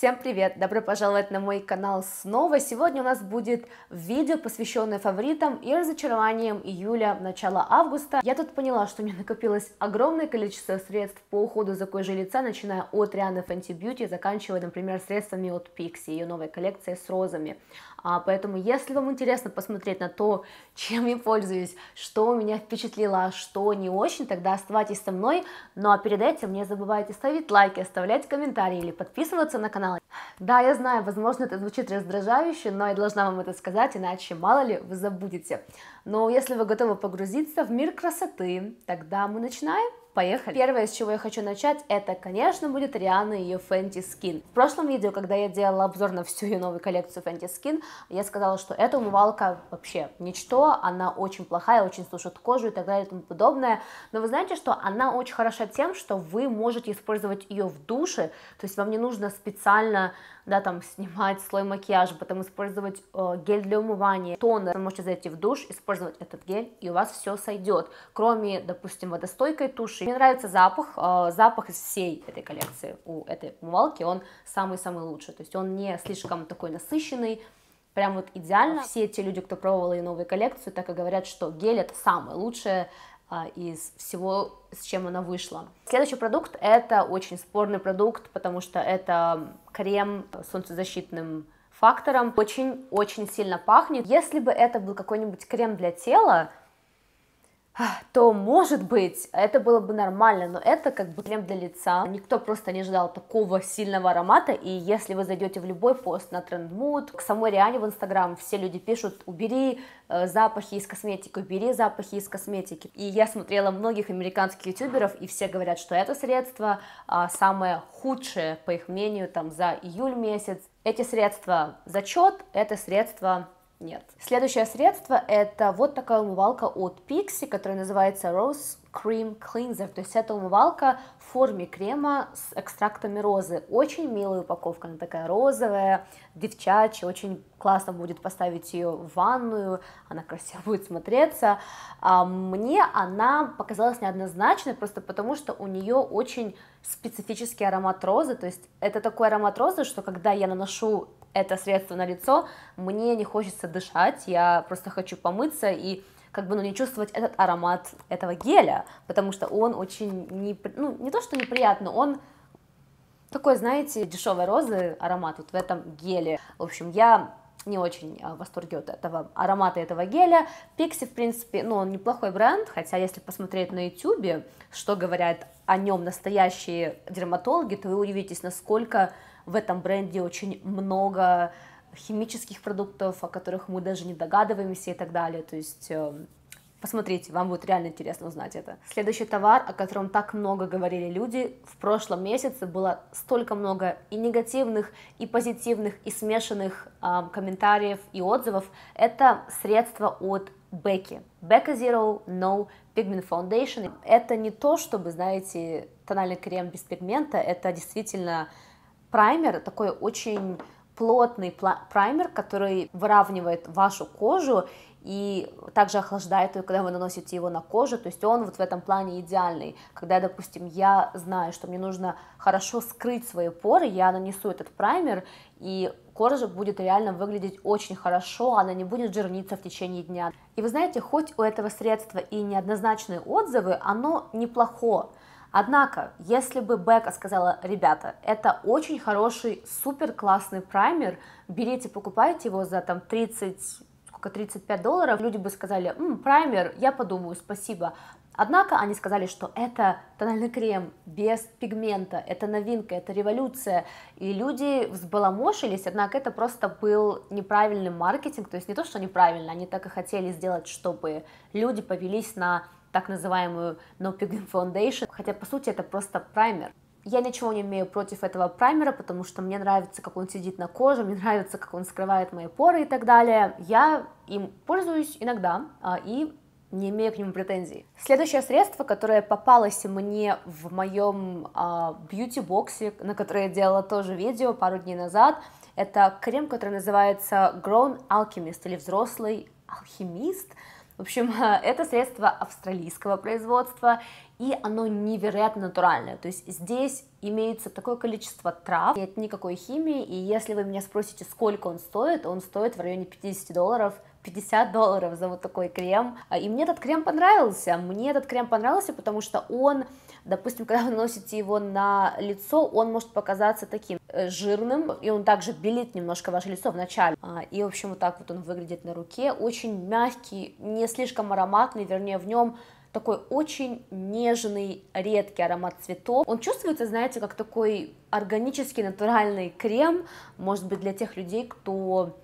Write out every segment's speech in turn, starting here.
Всем привет! Добро пожаловать на мой канал снова. Сегодня у нас будет видео, посвященное фаворитам и разочарованиям июля, начала августа. Я тут поняла, что у меня накопилось огромное количество средств по уходу за кожей лица, начиная от Rihanna Fenty Beauty, заканчивая, например, средствами от Pixie, ее новой коллекции с розами. А, поэтому, если вам интересно посмотреть на то, чем я пользуюсь, что меня впечатлило, а что не очень, тогда оставайтесь со мной. Ну а перед этим не забывайте ставить лайки, оставлять комментарии или подписываться на канал. Да, я знаю, возможно, это звучит раздражающе, но я должна вам это сказать, иначе, мало ли, вы забудете. Но если вы готовы погрузиться в мир красоты, тогда мы начинаем. Поехали! Первое, с чего я хочу начать, это, конечно, будет Риана и ее Fenty Skin. В прошлом видео, когда я делала обзор на всю ее новую коллекцию Fenty Skin, я сказала, что эта умывалка вообще ничто, она очень плохая, очень сушит кожу и так далее и тому подобное. Но вы знаете, что она очень хороша тем, что вы можете использовать ее в душе, то есть вам не нужно специально да, там, снимать слой макияжа, потом использовать э, гель для умывания, тонер, вы можете зайти в душ, использовать этот гель, и у вас все сойдет, кроме, допустим, водостойкой туши. Мне нравится запах, э, запах из всей этой коллекции у этой умывалки, он самый-самый лучший, то есть он не слишком такой насыщенный, прям вот идеально. Все те люди, кто пробовал ее новую коллекцию, так и говорят, что гель это самое лучшее из всего, с чем она вышла. Следующий продукт это очень спорный продукт, потому что это крем с солнцезащитным фактором, очень-очень сильно пахнет. Если бы это был какой-нибудь крем для тела, то, может быть, это было бы нормально, но это как бы крем для лица. Никто просто не ждал такого сильного аромата, и если вы зайдете в любой пост на Trendmood, к самой Риане в Инстаграм все люди пишут, убери э, запахи из косметики, убери запахи из косметики. И я смотрела многих американских ютуберов, и все говорят, что это средство э, самое худшее, по их мнению, там за июль месяц. Эти средства зачет, это средство нет. Следующее средство это вот такая умывалка от Pixi, которая называется Rose Cream Cleanser, то есть это умывалка в форме крема с экстрактами розы. Очень милая упаковка, она такая розовая, девчачья, очень классно будет поставить ее в ванную, она красиво будет смотреться. А мне она показалась неоднозначной, просто потому что у нее очень специфический аромат розы, то есть это такой аромат розы, что когда я наношу это средство на лицо, мне не хочется дышать, я просто хочу помыться и как бы, ну, не чувствовать этот аромат этого геля, потому что он очень, не, ну, не то, что неприятно, он такой, знаете, дешевой розы аромат вот в этом геле. В общем, я не очень а, в восторге от этого аромата этого геля. Pixi, в принципе, ну, он неплохой бренд, хотя если посмотреть на YouTube, что говорят о нем настоящие дерматологи, то вы удивитесь, насколько в этом бренде очень много химических продуктов, о которых мы даже не догадываемся и так далее. То есть эм, Посмотрите, вам будет реально интересно узнать это. Следующий товар, о котором так много говорили люди, в прошлом месяце было столько много и негативных, и позитивных, и смешанных э, комментариев и отзывов. Это средство от Becky. Becca Zero No Pigment Foundation. Это не то, чтобы, знаете, тональный крем без пигмента, это действительно праймер, такой очень плотный праймер, который выравнивает вашу кожу и также охлаждает ее, когда вы наносите его на кожу, то есть он вот в этом плане идеальный. Когда, допустим, я знаю, что мне нужно хорошо скрыть свои поры, я нанесу этот праймер, и кожа будет реально выглядеть очень хорошо, она не будет жирниться в течение дня. И вы знаете, хоть у этого средства и неоднозначные отзывы, оно неплохо, Однако, если бы Бека сказала, ребята, это очень хороший, супер классный праймер, берите, покупайте его за там 30, сколько, 35 долларов, люди бы сказали, М, праймер, я подумаю, спасибо. Однако они сказали, что это тональный крем без пигмента, это новинка, это революция, и люди взбаламошились, однако это просто был неправильный маркетинг, то есть не то, что неправильно, они так и хотели сделать, чтобы люди повелись на так называемую No Pigment Foundation, хотя по сути это просто праймер. Я ничего не имею против этого праймера, потому что мне нравится, как он сидит на коже, мне нравится, как он скрывает мои поры и так далее. Я им пользуюсь иногда а, и не имею к нему претензий. Следующее средство, которое попалось мне в моем бьюти-боксе, на которое я делала тоже видео пару дней назад, это крем, который называется Grown Alchemist или взрослый алхимист. В общем, это средство австралийского производства, и оно невероятно натуральное. То есть здесь имеется такое количество трав, нет никакой химии, и если вы меня спросите, сколько он стоит, он стоит в районе 50 долларов, 50 долларов за вот такой крем. А, и мне этот крем понравился. Мне этот крем понравился, потому что он, допустим, когда вы наносите его на лицо, он может показаться таким э, жирным, и он также белит немножко ваше лицо в начале. А, и, в общем, вот так вот он выглядит на руке. Очень мягкий, не слишком ароматный, вернее, в нем такой очень нежный, редкий аромат цветов. Он чувствуется, знаете, как такой органический, натуральный крем, может быть, для тех людей, кто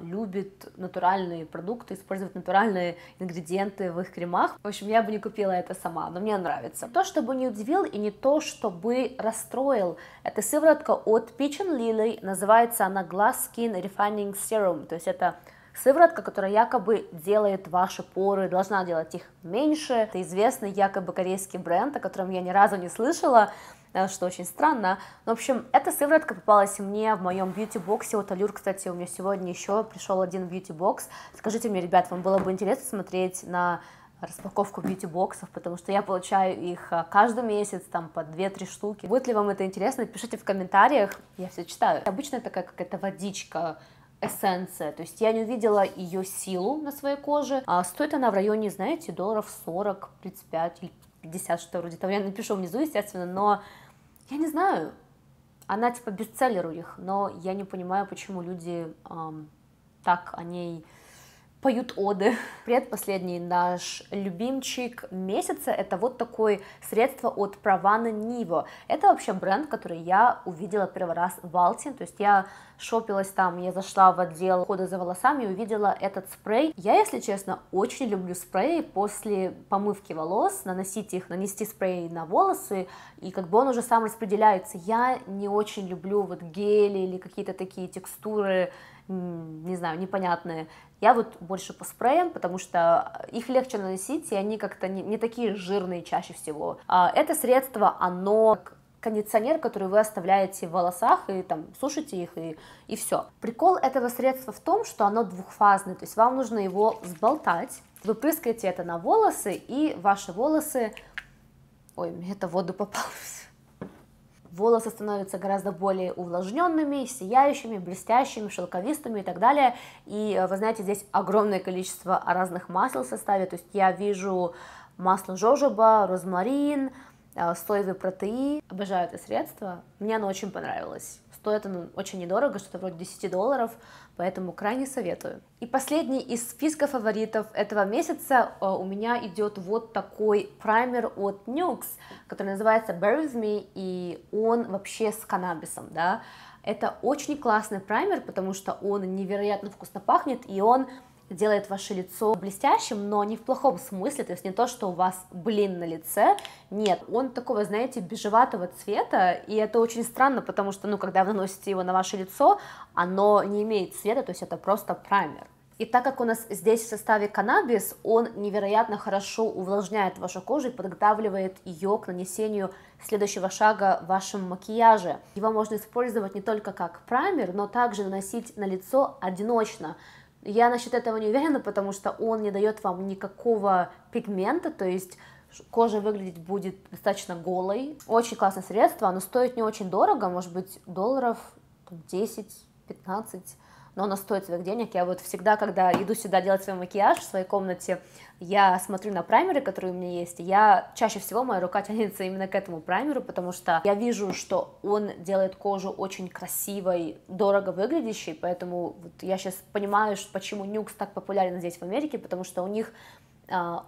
любит натуральные продукты, использовать натуральные ингредиенты в их кремах. В общем, я бы не купила это сама, но мне нравится. То, чтобы не удивил и не то, чтобы расстроил, это сыворотка от Peach and Lily, называется она Glass Skin Refining Serum, то есть это Сыворотка, которая якобы делает ваши поры, должна делать их меньше. Это известный якобы корейский бренд, о котором я ни разу не слышала, что очень странно. В общем, эта сыворотка попалась мне в моем бьюти-боксе от Allure. Кстати, у меня сегодня еще пришел один бьюти-бокс. Скажите мне, ребят, вам было бы интересно смотреть на распаковку бьюти-боксов, потому что я получаю их э, каждый месяц, там, по 2-3 штуки. Будет ли вам это интересно, пишите в комментариях, я все читаю. Обычно такая какая-то водичка, эссенция, то есть я не увидела ее силу на своей коже, а стоит она в районе, знаете, долларов 40, 35 или 50, что вроде того, я напишу внизу, естественно, но я не знаю, она типа бестселлер у них, но я не понимаю, почему люди эм, так о ней поют оды. Предпоследний наш любимчик месяца это вот такое средство от Правана Ниво. Это вообще бренд, который я увидела первый раз в Алте, то есть я шопилась там, я зашла в отдел хода за волосами и увидела этот спрей. Я, если честно, очень люблю спреи после помывки волос, наносить их, нанести спрей на волосы, и как бы он уже сам распределяется. Я не очень люблю вот гели или какие-то такие текстуры, не знаю, непонятные. Я вот больше по спреям, потому что их легче наносить, и они как-то не, не такие жирные чаще всего. А это средство, оно кондиционер, который вы оставляете в волосах и там сушите их и, и все. Прикол этого средства в том, что оно двухфазное, то есть вам нужно его взболтать, вы прыскаете это на волосы и ваши волосы, ой, мне это в воду попалось, волосы становятся гораздо более увлажненными, сияющими, блестящими, шелковистыми и так далее. И э, вы знаете, здесь огромное количество разных масел в составе, то есть я вижу масло жожоба, розмарин, э, соевый протеин. Обожаю это средство, мне оно очень понравилось. Стоит оно очень недорого, что-то вроде 10 долларов, поэтому крайне советую. И последний из списка фаворитов этого месяца э, у меня идет вот такой праймер от Nux, который называется Bear With Me, и он вообще с каннабисом, да. Это очень классный праймер, потому что он невероятно вкусно пахнет, и он делает ваше лицо блестящим, но не в плохом смысле, то есть не то, что у вас блин на лице, нет, он такого, знаете, бежеватого цвета, и это очень странно, потому что, ну, когда вы наносите его на ваше лицо, оно не имеет цвета, то есть это просто праймер. И так как у нас здесь в составе каннабис, он невероятно хорошо увлажняет вашу кожу и подготавливает ее к нанесению следующего шага в вашем макияже. Его можно использовать не только как праймер, но также наносить на лицо одиночно, я насчет этого не уверена, потому что он не дает вам никакого пигмента, то есть кожа выглядеть будет достаточно голой. Очень классное средство, оно стоит не очень дорого, может быть долларов 10-15 но оно стоит своих денег. Я вот всегда, когда иду сюда делать свой макияж в своей комнате, я смотрю на праймеры, которые у меня есть, и я чаще всего моя рука тянется именно к этому праймеру, потому что я вижу, что он делает кожу очень красивой, дорого выглядящей, поэтому вот я сейчас понимаю, почему Нюкс так популярен здесь в Америке, потому что у них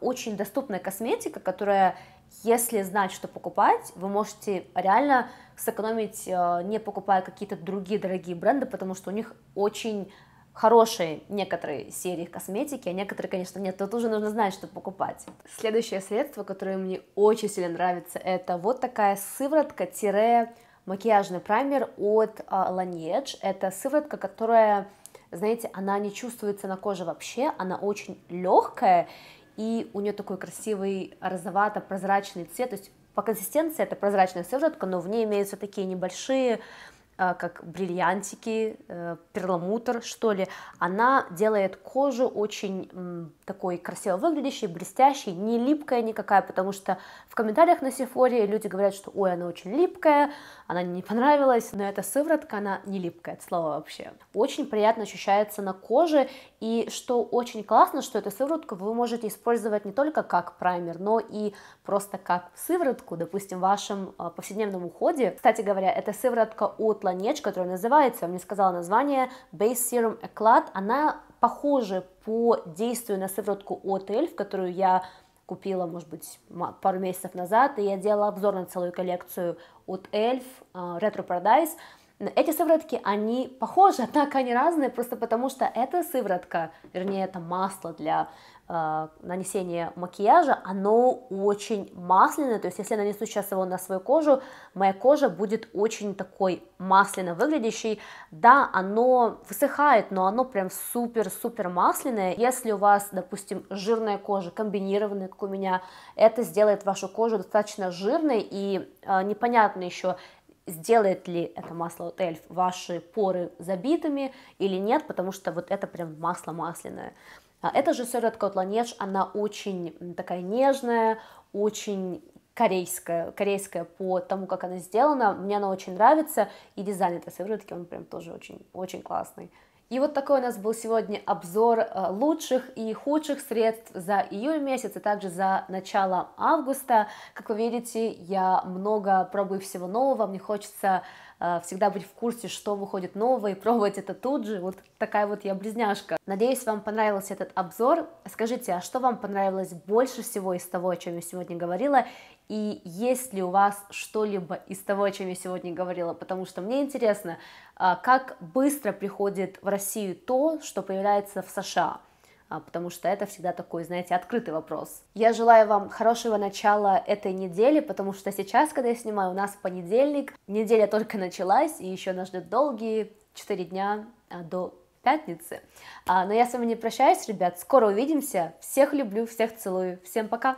очень доступная косметика, которая, если знать, что покупать, вы можете реально сэкономить, а, не покупая какие-то другие дорогие бренды, потому что у них очень хорошие некоторые серии косметики, а некоторые, конечно, нет. Тут уже нужно знать, что покупать. Следующее средство, которое мне очень сильно нравится, это вот такая сыворотка-макияжный праймер от uh, Laneige. Это сыворотка, которая, знаете, она не чувствуется на коже вообще, она очень легкая, и у нее такой красивый розовато-прозрачный цвет, то есть по консистенции это прозрачная сыворотка, но в ней имеются такие небольшие как бриллиантики, э, перламутр, что ли, она делает кожу очень такой красиво выглядящей, блестящей, не липкая никакая, потому что в комментариях на Сефоре люди говорят, что ой, она очень липкая, она не понравилась, но эта сыворотка, она не липкая, это слово вообще. Очень приятно ощущается на коже, и что очень классно, что эту сыворотку вы можете использовать не только как праймер, но и просто как сыворотку, допустим, в вашем э, повседневном уходе. Кстати говоря, эта сыворотка от Laneige, которая называется, я вам не сказала название, Base Serum Eclat, она похожа по действию на сыворотку от Elf, которую я купила, может быть, пару месяцев назад, и я делала обзор на целую коллекцию от Elf, uh, Retro Paradise. Эти сыворотки, они похожи, однако они разные, просто потому что эта сыворотка, вернее, это масло для э, нанесения макияжа, оно очень масляное, то есть если я нанесу сейчас его на свою кожу, моя кожа будет очень такой масляно выглядящей, да, оно высыхает, но оно прям супер-супер масляное, если у вас, допустим, жирная кожа, комбинированная, как у меня, это сделает вашу кожу достаточно жирной и э, непонятно еще, сделает ли это масло от Эльф ваши поры забитыми или нет, потому что вот это прям масло масляное. А эта же сыворотка от Laneige, она очень такая нежная, очень корейская, корейская по тому, как она сделана. Мне она очень нравится, и дизайн этой сыворотки, он прям тоже очень, очень классный. И вот такой у нас был сегодня обзор э, лучших и худших средств за июль месяц и также за начало августа. Как вы видите, я много пробую всего нового, мне хочется всегда быть в курсе, что выходит нового и пробовать это тут же. Вот такая вот я близняшка. Надеюсь, вам понравился этот обзор. Скажите, а что вам понравилось больше всего из того, о чем я сегодня говорила? И есть ли у вас что-либо из того, о чем я сегодня говорила? Потому что мне интересно, э, как быстро приходит в Россию то, что появляется в США. А, потому что это всегда такой, знаете, открытый вопрос. Я желаю вам хорошего начала этой недели, потому что сейчас, когда я снимаю, у нас понедельник, неделя только началась, и еще нас ждет долгие 4 дня а, до пятницы. А, но я с вами не прощаюсь, ребят, скоро увидимся, всех люблю, всех целую, всем пока!